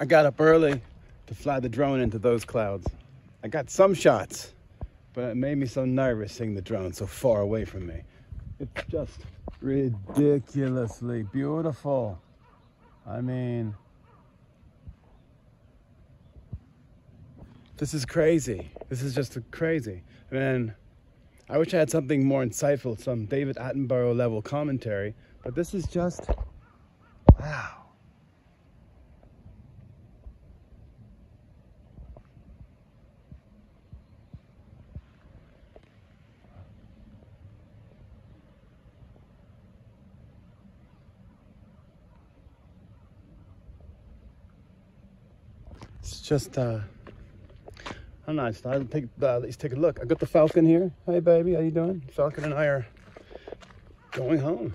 I got up early to fly the drone into those clouds. I got some shots, but it made me so nervous seeing the drone so far away from me. It's just ridiculously beautiful. I mean, this is crazy. This is just crazy. I mean, I wish I had something more insightful, some David Attenborough level commentary, but this is just, It's just, uh, I don't know. Take, uh, least take a look. I got the Falcon here. Hey, baby, how you doing? Falcon and I are going home.